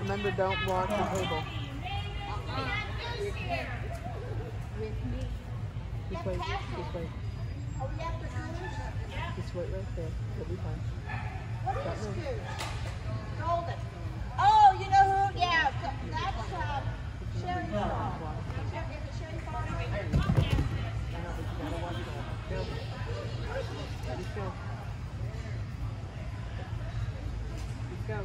Remember, don't block the table. Just wait, just wait. Just wait right there. It'll be fine. What is this? Golden. Oh, you know who? Yeah, that's uh, Sherry Is. Go. Go.